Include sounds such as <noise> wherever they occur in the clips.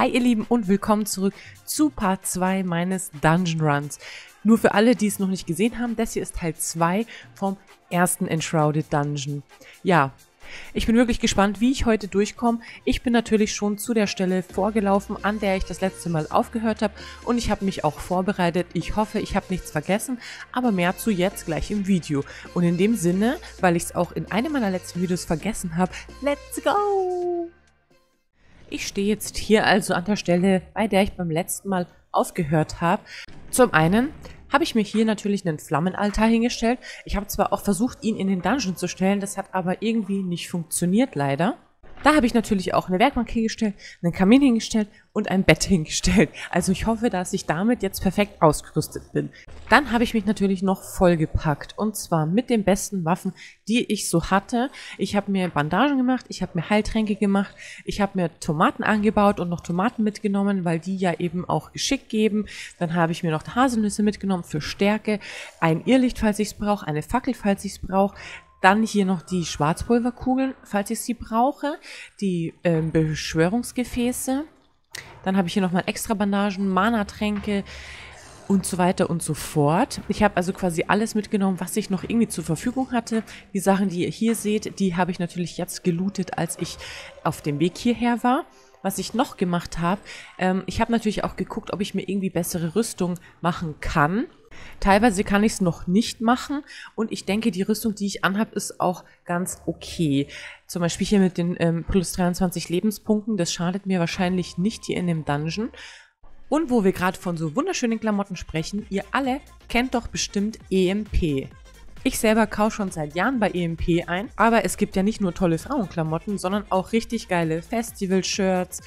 Hi ihr Lieben und willkommen zurück zu Part 2 meines Dungeon Runs. Nur für alle, die es noch nicht gesehen haben, das hier ist Teil 2 vom ersten Enshrouded Dungeon. Ja, ich bin wirklich gespannt, wie ich heute durchkomme. Ich bin natürlich schon zu der Stelle vorgelaufen, an der ich das letzte Mal aufgehört habe und ich habe mich auch vorbereitet. Ich hoffe, ich habe nichts vergessen, aber mehr zu jetzt gleich im Video. Und in dem Sinne, weil ich es auch in einem meiner letzten Videos vergessen habe, let's go! Ich stehe jetzt hier also an der Stelle, bei der ich beim letzten Mal aufgehört habe. Zum einen habe ich mir hier natürlich einen Flammenaltar hingestellt. Ich habe zwar auch versucht, ihn in den Dungeon zu stellen, das hat aber irgendwie nicht funktioniert leider. Da habe ich natürlich auch eine Werkbank hingestellt, einen Kamin hingestellt und ein Bett hingestellt. Also ich hoffe, dass ich damit jetzt perfekt ausgerüstet bin. Dann habe ich mich natürlich noch vollgepackt und zwar mit den besten Waffen, die ich so hatte. Ich habe mir Bandagen gemacht, ich habe mir Heiltränke gemacht, ich habe mir Tomaten angebaut und noch Tomaten mitgenommen, weil die ja eben auch Geschick geben. Dann habe ich mir noch Haselnüsse mitgenommen für Stärke, ein Irrlicht, falls ich es brauche, eine Fackel, falls ich es brauche, dann hier noch die Schwarzpulverkugeln, falls ich sie brauche. Die äh, Beschwörungsgefäße. Dann habe ich hier nochmal extra Bandagen, Mana-Tränke und so weiter und so fort. Ich habe also quasi alles mitgenommen, was ich noch irgendwie zur Verfügung hatte. Die Sachen, die ihr hier seht, die habe ich natürlich jetzt gelootet, als ich auf dem Weg hierher war. Was ich noch gemacht habe, ähm, ich habe natürlich auch geguckt, ob ich mir irgendwie bessere Rüstung machen kann. Teilweise kann ich es noch nicht machen und ich denke, die Rüstung, die ich anhabe, ist auch ganz okay. Zum Beispiel hier mit den ähm, plus 23 Lebenspunkten, das schadet mir wahrscheinlich nicht hier in dem Dungeon. Und wo wir gerade von so wunderschönen Klamotten sprechen, ihr alle kennt doch bestimmt EMP. Ich selber kaufe schon seit Jahren bei EMP ein, aber es gibt ja nicht nur tolle Frauenklamotten, sondern auch richtig geile Festival-Shirts,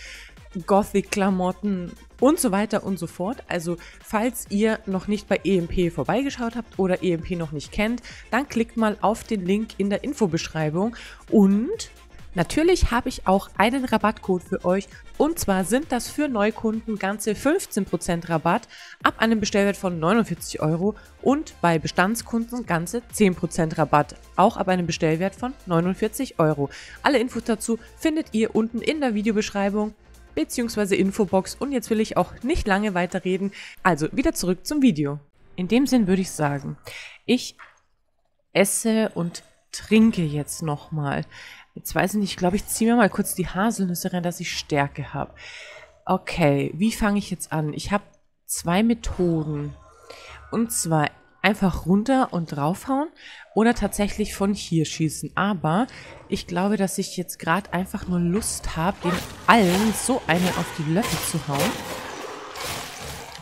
Gothic-Klamotten und so weiter und so fort. Also falls ihr noch nicht bei EMP vorbeigeschaut habt oder EMP noch nicht kennt, dann klickt mal auf den Link in der Infobeschreibung und Natürlich habe ich auch einen Rabattcode für euch und zwar sind das für Neukunden ganze 15% Rabatt ab einem Bestellwert von 49 Euro und bei Bestandskunden ganze 10% Rabatt, auch ab einem Bestellwert von 49 Euro. Alle Infos dazu findet ihr unten in der Videobeschreibung bzw. Infobox und jetzt will ich auch nicht lange weiterreden. Also wieder zurück zum Video. In dem Sinn würde ich sagen, ich esse und trinke jetzt nochmal. Jetzt weiß ich nicht, ich glaube, ich ziehe mir mal kurz die Haselnüsse rein, dass ich Stärke habe. Okay, wie fange ich jetzt an? Ich habe zwei Methoden. Und zwar einfach runter und draufhauen oder tatsächlich von hier schießen. Aber ich glaube, dass ich jetzt gerade einfach nur Lust habe, den allen so eine auf die Löffel zu hauen.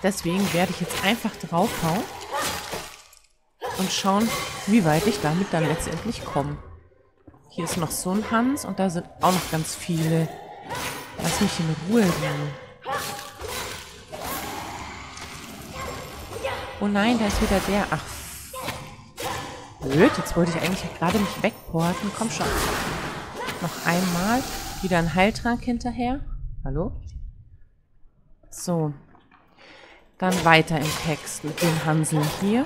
Deswegen werde ich jetzt einfach draufhauen und schauen, wie weit ich damit dann letztendlich komme. Hier ist noch so ein Hans und da sind auch noch ganz viele. Lass mich in Ruhe gehen. Oh nein, da ist wieder der. Ach, blöd. Jetzt wollte ich eigentlich gerade mich wegporten. Komm schon. Noch einmal. Wieder ein Heiltrank hinterher. Hallo? So. Dann weiter im Text mit den Hanseln hier.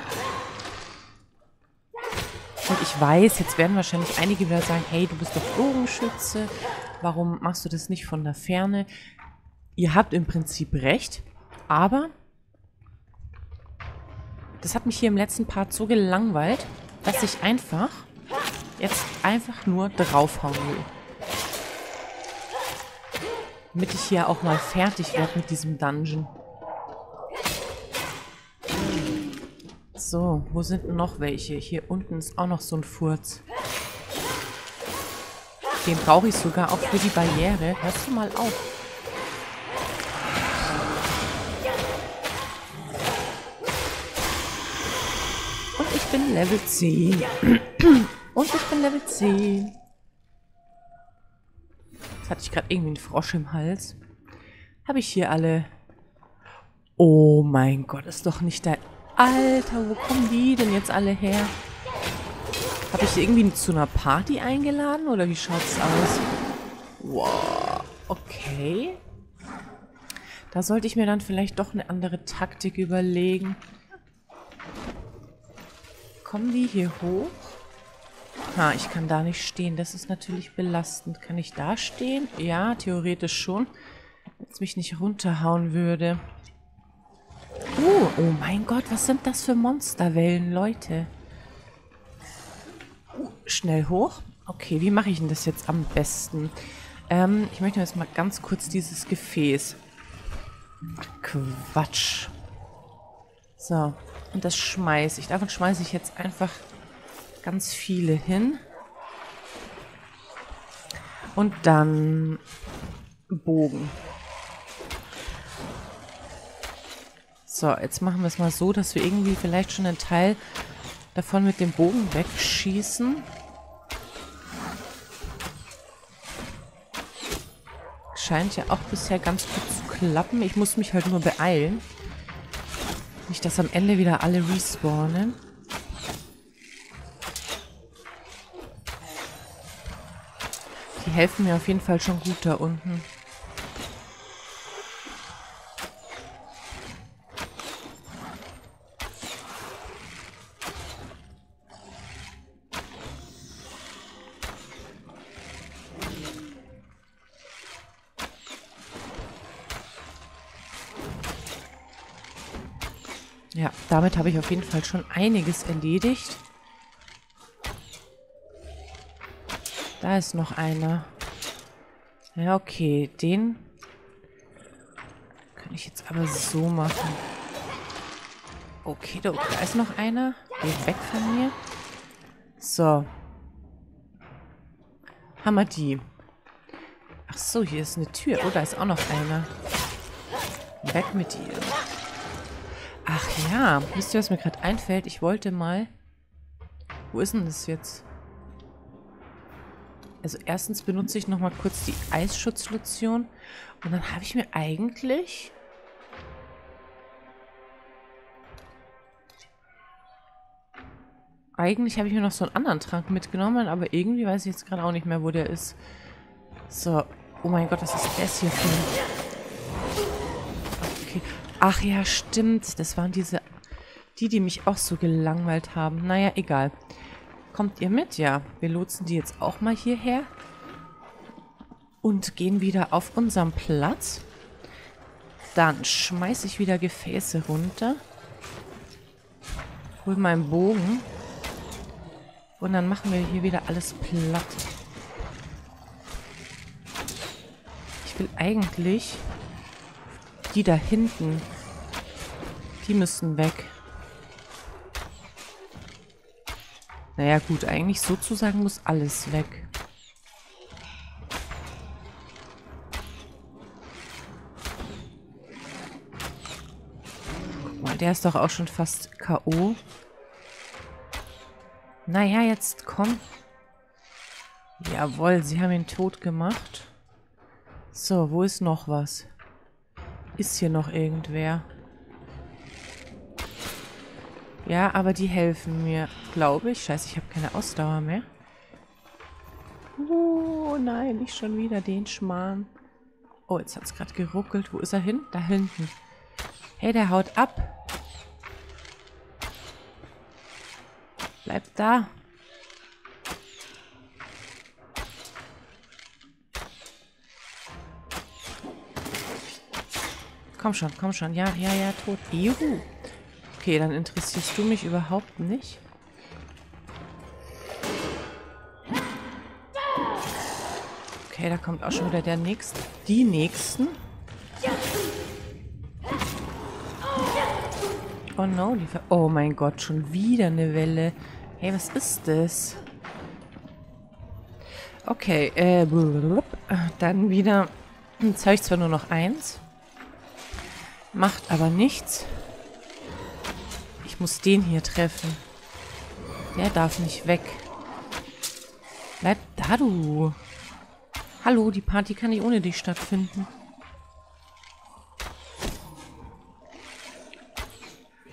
Und ich weiß, jetzt werden wahrscheinlich einige wieder sagen, hey, du bist doch Bogenschütze. Warum machst du das nicht von der Ferne? Ihr habt im Prinzip recht, aber das hat mich hier im letzten Part so gelangweilt, dass ich einfach jetzt einfach nur draufhauen will. Damit ich hier auch mal fertig werde mit diesem Dungeon. So, wo sind noch welche? Hier unten ist auch noch so ein Furz. Den brauche ich sogar auch für die Barriere. Hörst du mal auf? Bin Level 10. Und ich bin Level 10. Jetzt hatte ich gerade irgendwie einen Frosch im Hals. Habe ich hier alle... Oh mein Gott, ist doch nicht dein... Alter, wo kommen die denn jetzt alle her? Habe ich irgendwie zu einer Party eingeladen oder wie schaut's aus? Wow, okay. Da sollte ich mir dann vielleicht doch eine andere Taktik überlegen. Kommen die hier hoch? Ha, ich kann da nicht stehen. Das ist natürlich belastend. Kann ich da stehen? Ja, theoretisch schon. Jetzt mich nicht runterhauen würde. Uh, oh mein Gott, was sind das für Monsterwellen, Leute? Uh, schnell hoch. Okay, wie mache ich denn das jetzt am besten? Ähm, ich möchte jetzt mal ganz kurz dieses Gefäß. Quatsch. So, und das schmeiße ich. Davon schmeiße ich jetzt einfach ganz viele hin. Und dann Bogen. So, jetzt machen wir es mal so, dass wir irgendwie vielleicht schon einen Teil davon mit dem Bogen wegschießen. Scheint ja auch bisher ganz gut zu klappen. Ich muss mich halt nur beeilen. Nicht, dass am Ende wieder alle respawnen. Die helfen mir auf jeden Fall schon gut da unten. Damit habe ich auf jeden Fall schon einiges erledigt. Da ist noch einer. Ja, okay. Den kann ich jetzt aber so machen. Okay, da, da ist noch einer. Geht weg von mir. So. Haben wir die. Ach so, hier ist eine Tür. Oh, da ist auch noch einer. Weg mit dir. Ach ja, wisst ihr, was mir gerade einfällt? Ich wollte mal... Wo ist denn das jetzt? Also erstens benutze ich nochmal kurz die Eisschutzlotion. Und dann habe ich mir eigentlich... Eigentlich habe ich mir noch so einen anderen Trank mitgenommen, aber irgendwie weiß ich jetzt gerade auch nicht mehr, wo der ist. So. Oh mein Gott, was ist das hier für. Ach ja, stimmt. Das waren diese... Die, die mich auch so gelangweilt haben. Naja, egal. Kommt ihr mit? Ja. Wir lotsen die jetzt auch mal hierher. Und gehen wieder auf unseren Platz. Dann schmeiße ich wieder Gefäße runter. Hol meinen Bogen. Und dann machen wir hier wieder alles platt. Ich will eigentlich die da hinten. Die müssen weg. Naja gut, eigentlich sozusagen muss alles weg. Guck mal, der ist doch auch schon fast K.O. Naja, jetzt komm. Jawohl, sie haben ihn tot gemacht. So, wo ist noch was? Ist hier noch irgendwer? Ja, aber die helfen mir, glaube ich. Scheiße, ich habe keine Ausdauer mehr. Oh nein, nicht schon wieder den Schmarrn. Oh, jetzt hat es gerade geruckelt. Wo ist er hin? Da hinten. Hey, der haut ab. Bleib da. Komm schon, komm schon. Ja, ja, ja, tot. Juhu. Okay, dann interessierst du mich überhaupt nicht. Okay, da kommt auch schon wieder der Nächste. Die Nächsten. Oh no, die Ver Oh mein Gott, schon wieder eine Welle. Hey, was ist das? Okay, äh, dann wieder. Jetzt habe ich zwar nur noch eins. Macht aber nichts. Ich muss den hier treffen. Der darf nicht weg. Bleib da, du. Hallo, die Party kann nicht ohne dich stattfinden.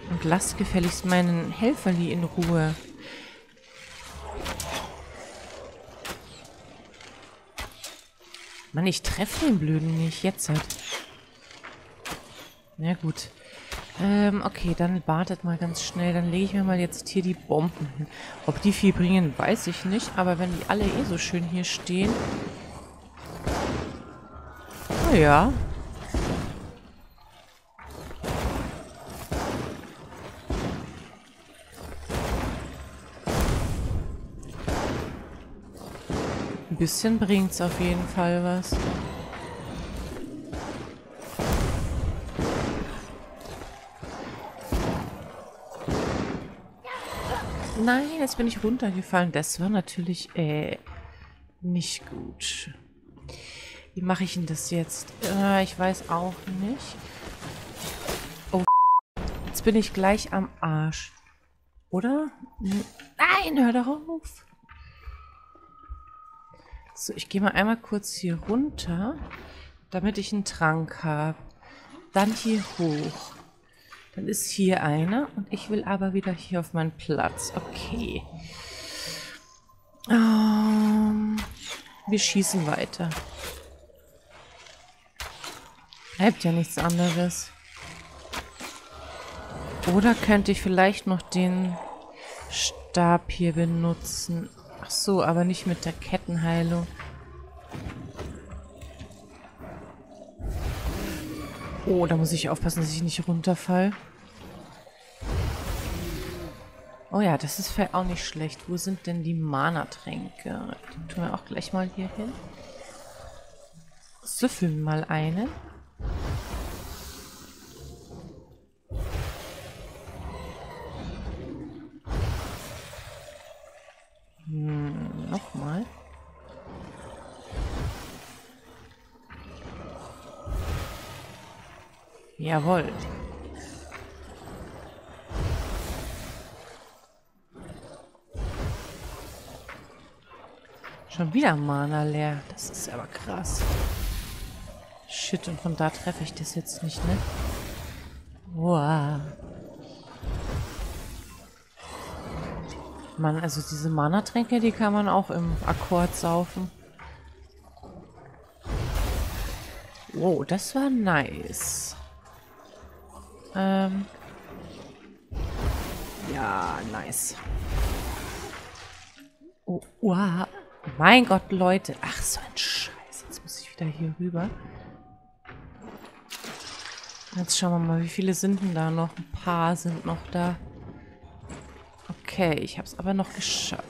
Und lass gefälligst meinen Helferli in Ruhe. Mann, ich treffe den Blöden nicht. Jetzt halt. Na gut. Ähm, okay, dann wartet mal ganz schnell. Dann lege ich mir mal jetzt hier die Bomben hin. Ob die viel bringen, weiß ich nicht. Aber wenn die alle eh so schön hier stehen... Naja. Ein bisschen bringt es auf jeden Fall was. Nein, jetzt bin ich runtergefallen. Das war natürlich äh, nicht gut. Wie mache ich denn das jetzt? Äh, ich weiß auch nicht. Oh, jetzt bin ich gleich am Arsch. Oder? Nein, hör doch auf. So, ich gehe mal einmal kurz hier runter, damit ich einen Trank habe. Dann hier hoch. Dann ist hier einer und ich will aber wieder hier auf meinen Platz. Okay. Ähm, wir schießen weiter. Bleibt ja nichts anderes. Oder könnte ich vielleicht noch den Stab hier benutzen. Ach so, aber nicht mit der Kettenheilung. Oh, da muss ich aufpassen, dass ich nicht runterfall. Oh ja, das ist auch nicht schlecht. Wo sind denn die Mana-Tränke? Die tun wir auch gleich mal hier hin. Süffeln mal eine. Hm, nochmal. Jawohl. Schon wieder Mana leer. Das ist aber krass. Shit, und von da treffe ich das jetzt nicht, ne? Wow. Mann, also diese Mana-Tränke, die kann man auch im Akkord saufen. Wow, das war nice. Ähm. Ja, nice. Oh, wow. Mein Gott, Leute. Ach, so ein Scheiß. Jetzt muss ich wieder hier rüber. Jetzt schauen wir mal, wie viele sind denn da noch? Ein paar sind noch da. Okay, ich habe es aber noch geschafft.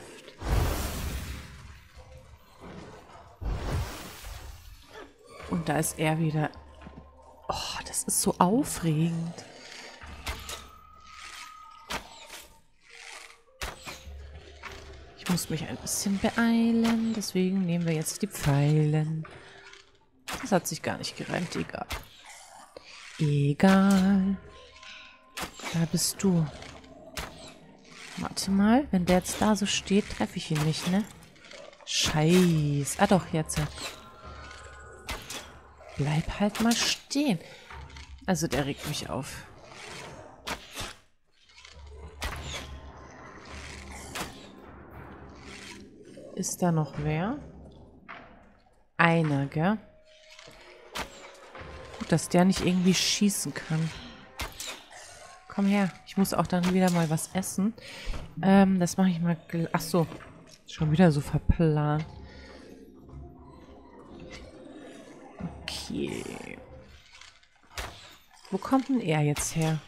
Und da ist er wieder. Das ist so aufregend. Ich muss mich ein bisschen beeilen. Deswegen nehmen wir jetzt die Pfeilen. Das hat sich gar nicht gereimt. Egal. Egal. Da bist du. Warte mal, wenn der jetzt da so steht, treffe ich ihn nicht, ne? Scheiß. Ah doch, jetzt. Bleib halt mal stehen. Also der regt mich auf. Ist da noch wer? Einer, gell? Gut, dass der nicht irgendwie schießen kann. Komm her. Ich muss auch dann wieder mal was essen. Ähm, das mache ich mal... Ach so. Schon wieder so verplant. Okay. Wo kommt denn er jetzt her?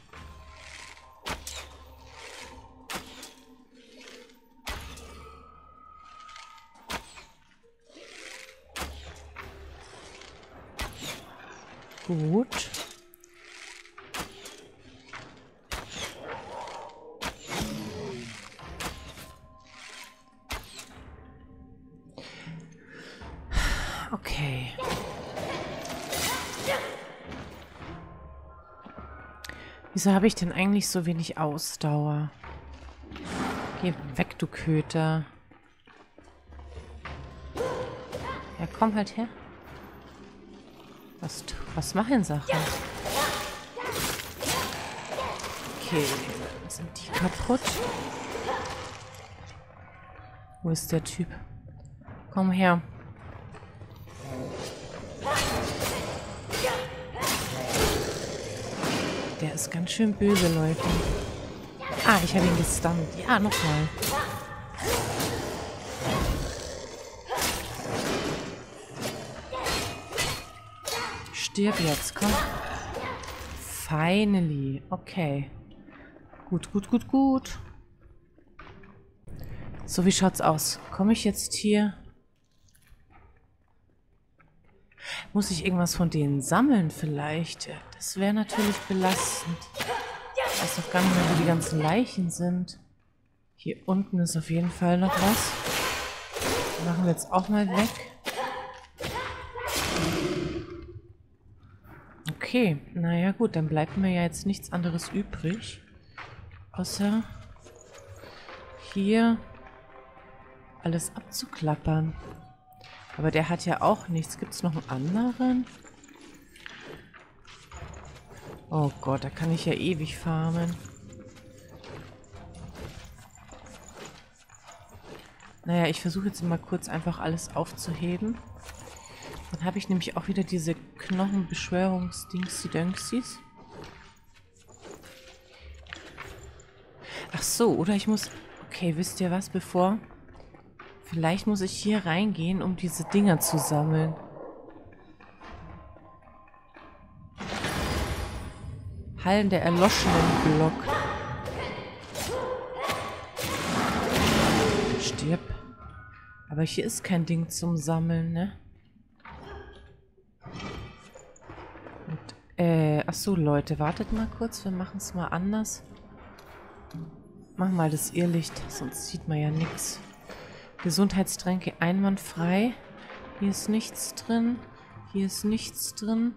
Gut. Wieso habe ich denn eigentlich so wenig Ausdauer? Geh weg, du Köter. Ja, komm halt her. Was, was machen Sachen? Okay, sind die kaputt? Wo ist der Typ? Komm her. Ist ganz schön böse, Leute. Ah, ich habe ihn gestunt. Ja, nochmal. Stirb jetzt, komm. Finally. Okay. Gut, gut, gut, gut. So, wie schaut's aus? Komme ich jetzt hier Muss ich irgendwas von denen sammeln vielleicht? Das wäre natürlich belastend. Ich weiß doch gar nicht mehr, wo die ganzen Leichen sind. Hier unten ist auf jeden Fall noch was. Machen wir jetzt auch mal weg. Okay, naja gut, dann bleibt mir ja jetzt nichts anderes übrig. Außer hier alles abzuklappern. Aber der hat ja auch nichts. Gibt es noch einen anderen? Oh Gott, da kann ich ja ewig farmen. Naja, ich versuche jetzt mal kurz einfach alles aufzuheben. Dann habe ich nämlich auch wieder diese Knochenbeschwörungsdingsi-Döngsis. Ach so, oder ich muss... Okay, wisst ihr was, bevor... Vielleicht muss ich hier reingehen, um diese Dinger zu sammeln. Hallen der erloschenen Block. Stirb. Aber hier ist kein Ding zum Sammeln, ne? Und, äh, ach so, Leute, wartet mal kurz, wir machen es mal anders. Mach mal das Irrlicht, sonst sieht man ja nichts. Gesundheitstränke einwandfrei. Hier ist nichts drin. Hier ist nichts drin.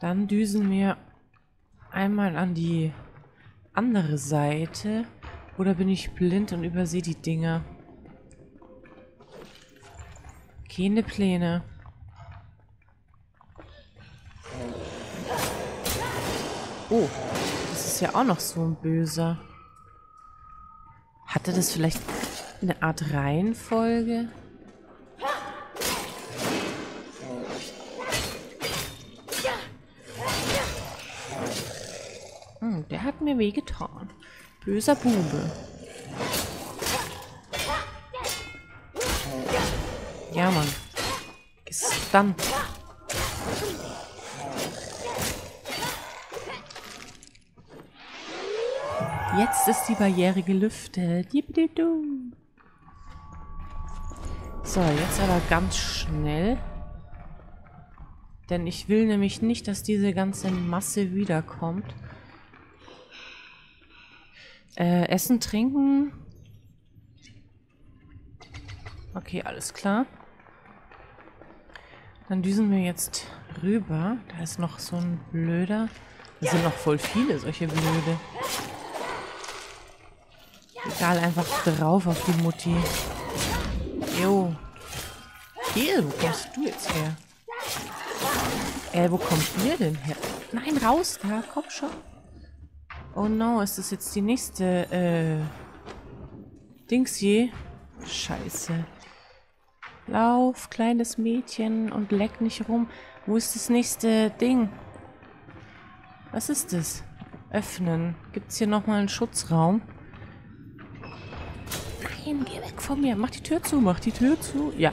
Dann düsen wir einmal an die andere Seite. Oder bin ich blind und übersehe die Dinger? Keine Pläne. Oh, das ist ja auch noch so ein Böser. Hatte das vielleicht eine Art Reihenfolge? Hm, der hat mir wehgetan. Böser Bube. Ja, Mann. Gestunt. Jetzt ist die Barriere gelüftet. So, jetzt aber ganz schnell. Denn ich will nämlich nicht, dass diese ganze Masse wiederkommt. Äh, Essen, Trinken. Okay, alles klar. Dann düsen wir jetzt rüber. Da ist noch so ein blöder. Da sind noch voll viele solche blöde. Egal, einfach drauf auf die Mutti. Hier, wo kommst du jetzt her? Äh, wo kommt ihr denn her? Nein, raus da, komm schon. Oh no, ist das jetzt die nächste, äh, Dingsje? Scheiße. Lauf, kleines Mädchen, und leck nicht rum. Wo ist das nächste Ding? Was ist das? Öffnen. Gibt es hier nochmal einen Schutzraum? Nein, geh weg von mir. Mach die Tür zu, mach die Tür zu. Ja.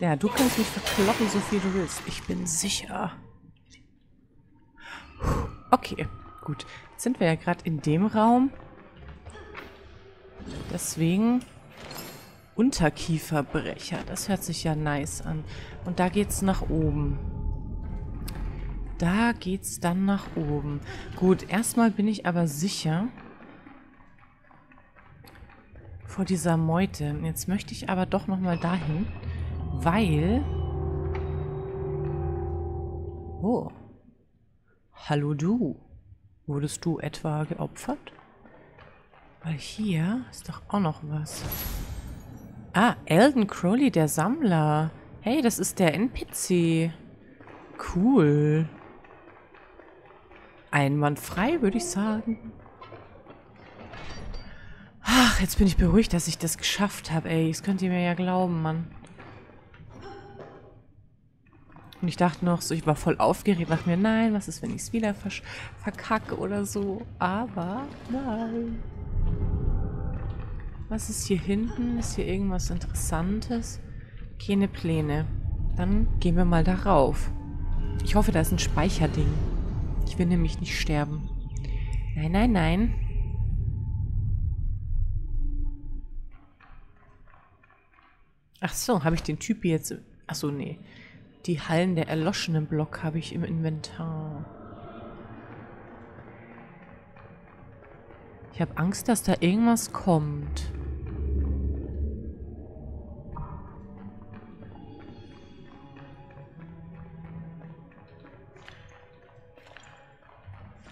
Ja, du kannst mich verkloppen, so viel du willst. Ich bin sicher. Okay, gut. Jetzt sind wir ja gerade in dem Raum. Deswegen Unterkieferbrecher. Das hört sich ja nice an. Und da geht's nach oben. Da geht's dann nach oben. Gut, erstmal bin ich aber sicher vor dieser Meute. Jetzt möchte ich aber doch nochmal dahin, weil... Oh. Hallo du. Wurdest du etwa geopfert? Weil hier ist doch auch noch was. Ah, Elden Crowley, der Sammler. Hey, das ist der NPC. Cool einwandfrei, würde ich sagen. Ach, jetzt bin ich beruhigt, dass ich das geschafft habe, ey. Das könnt ihr mir ja glauben, Mann. Und ich dachte noch so, ich war voll aufgeregt, dachte mir, nein, was ist, wenn ich es wieder verkacke oder so. Aber, nein. Was ist hier hinten? Ist hier irgendwas Interessantes? Keine Pläne. Dann gehen wir mal darauf. Ich hoffe, da ist ein Speicherding. Ich will nämlich nicht sterben. Nein, nein, nein. Ach so, habe ich den Typ jetzt... Ach so, nee. Die Hallen der erloschenen Block habe ich im Inventar. Ich habe Angst, dass da irgendwas kommt.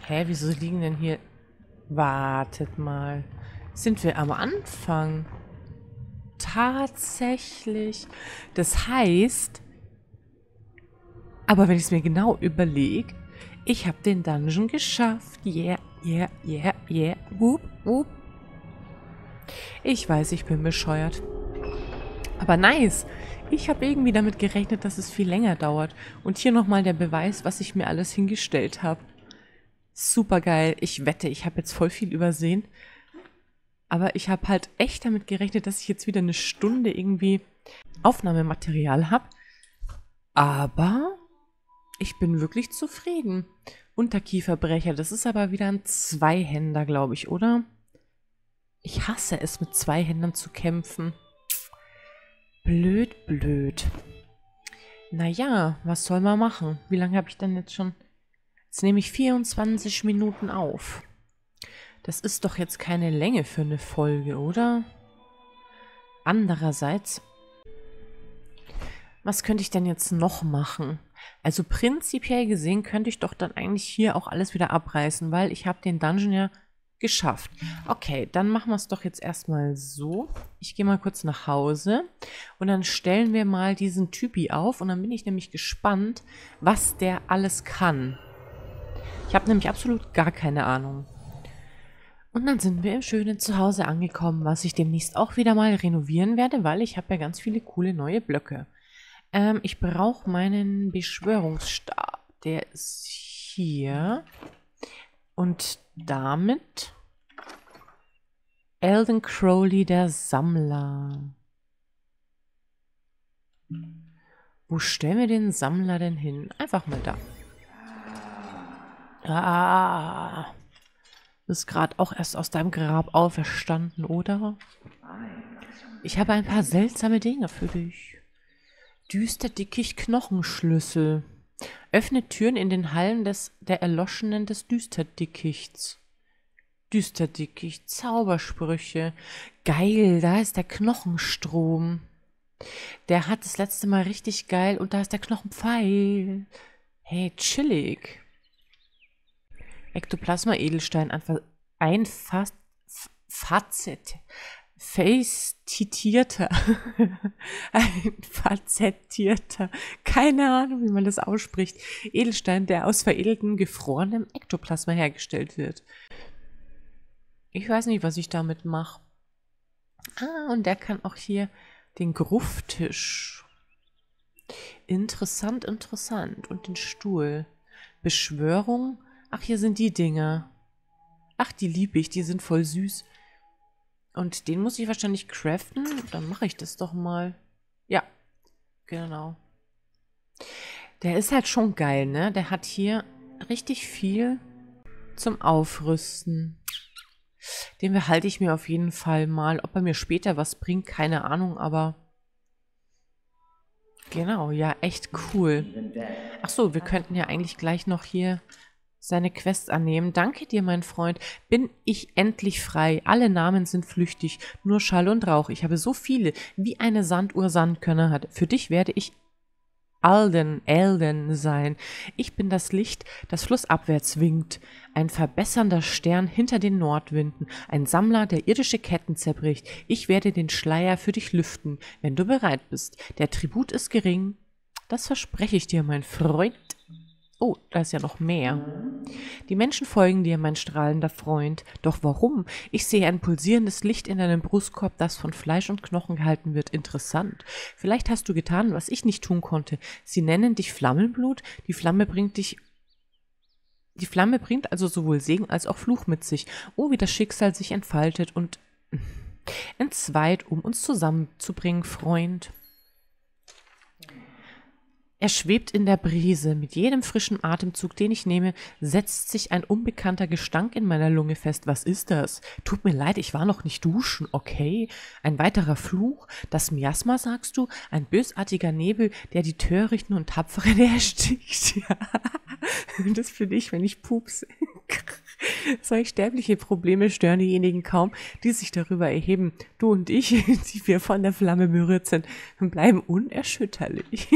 Hä, wieso liegen denn hier... Wartet mal. Sind wir am Anfang? Tatsächlich. Das heißt... Aber wenn ich es mir genau überlege, ich habe den Dungeon geschafft. Yeah, yeah, yeah, yeah. Whoop, whoop. Ich weiß, ich bin bescheuert. Aber nice. Ich habe irgendwie damit gerechnet, dass es viel länger dauert. Und hier nochmal der Beweis, was ich mir alles hingestellt habe. Super geil. Ich wette, ich habe jetzt voll viel übersehen. Aber ich habe halt echt damit gerechnet, dass ich jetzt wieder eine Stunde irgendwie Aufnahmematerial habe. Aber ich bin wirklich zufrieden. Unterkieferbrecher, das ist aber wieder ein Zweihänder, glaube ich, oder? Ich hasse es, mit zwei Händern zu kämpfen. Blöd, blöd. Naja, was soll man machen? Wie lange habe ich denn jetzt schon... Jetzt nehme ich 24 Minuten auf. Das ist doch jetzt keine Länge für eine Folge, oder? Andererseits, was könnte ich denn jetzt noch machen? Also prinzipiell gesehen könnte ich doch dann eigentlich hier auch alles wieder abreißen, weil ich habe den Dungeon ja geschafft. Okay, dann machen wir es doch jetzt erstmal so. Ich gehe mal kurz nach Hause und dann stellen wir mal diesen Typi auf und dann bin ich nämlich gespannt, was der alles kann. Ich habe nämlich absolut gar keine Ahnung. Und dann sind wir im schönen Zuhause angekommen, was ich demnächst auch wieder mal renovieren werde, weil ich habe ja ganz viele coole neue Blöcke. Ähm, ich brauche meinen Beschwörungsstab. Der ist hier. Und damit Elden Crowley, der Sammler. Wo stellen wir den Sammler denn hin? Einfach mal da. Ah, bist gerade auch erst aus deinem Grab auferstanden, oder? Ich habe ein paar seltsame Dinge für dich. Düsterdickicht Knochenschlüssel. Öffnet Türen in den Hallen des, der Erloschenen des Düsterdickichts. Düsterdickicht, Zaubersprüche. Geil, da ist der Knochenstrom. Der hat das letzte Mal richtig geil und da ist der Knochenpfeil. Hey, chillig. Ektoplasma Edelstein ein fast Fazett facetierter <laughs> ein fazettierter keine Ahnung wie man das ausspricht. Edelstein der aus veredeltem gefrorenem Ektoplasma hergestellt wird. Ich weiß nicht was ich damit mache ah und der kann auch hier den Grufttisch. Interessant interessant. Und den Stuhl. Beschwörung? Ach, hier sind die Dinger. Ach, die liebe ich, die sind voll süß. Und den muss ich wahrscheinlich craften. Dann mache ich das doch mal. Ja, genau. Der ist halt schon geil, ne? Der hat hier richtig viel zum Aufrüsten. Den behalte ich mir auf jeden Fall mal. Ob er mir später was bringt, keine Ahnung, aber... Genau, ja, echt cool. Ach so, wir könnten ja eigentlich gleich noch hier seine Quest annehmen. Danke dir, mein Freund. Bin ich endlich frei. Alle Namen sind flüchtig, nur Schall und Rauch. Ich habe so viele, wie eine Sanduhr Sandkörner hat. Für dich werde ich Alden, Elden sein. Ich bin das Licht, das flussabwärts winkt, ein verbessernder Stern hinter den Nordwinden, ein Sammler, der irdische Ketten zerbricht. Ich werde den Schleier für dich lüften, wenn du bereit bist. Der Tribut ist gering. Das verspreche ich dir, mein Freund. Oh, da ist ja noch mehr. Die Menschen folgen dir, mein strahlender Freund. Doch warum? Ich sehe ein pulsierendes Licht in deinem Brustkorb, das von Fleisch und Knochen gehalten wird. Interessant. Vielleicht hast du getan, was ich nicht tun konnte. Sie nennen dich Flammenblut. Die Flamme bringt dich die Flamme bringt also sowohl Segen als auch Fluch mit sich. Oh, wie das Schicksal sich entfaltet und entzweit, um uns zusammenzubringen, Freund. Er schwebt in der Brise. Mit jedem frischen Atemzug, den ich nehme, setzt sich ein unbekannter Gestank in meiner Lunge fest. Was ist das? Tut mir leid, ich war noch nicht duschen, okay? Ein weiterer Fluch? Das Miasma, sagst du? Ein bösartiger Nebel, der die Törichten und Tapferen <laughs> erstickt. Ja. Das finde ich, wenn ich pupse. <laughs> Solch sterbliche Probleme stören diejenigen kaum, die sich darüber erheben. Du und ich, <laughs> die wir von der Flamme berührt sind, bleiben unerschütterlich.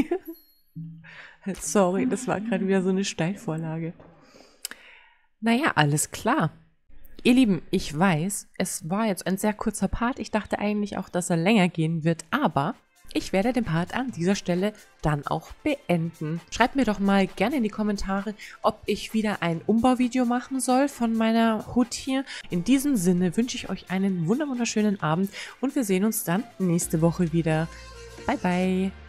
Sorry, das war gerade wieder so eine Steilvorlage. Naja, alles klar. Ihr Lieben, ich weiß, es war jetzt ein sehr kurzer Part. Ich dachte eigentlich auch, dass er länger gehen wird, aber ich werde den Part an dieser Stelle dann auch beenden. Schreibt mir doch mal gerne in die Kommentare, ob ich wieder ein Umbauvideo machen soll von meiner Hut hier. In diesem Sinne wünsche ich euch einen wunderschönen Abend und wir sehen uns dann nächste Woche wieder. Bye bye.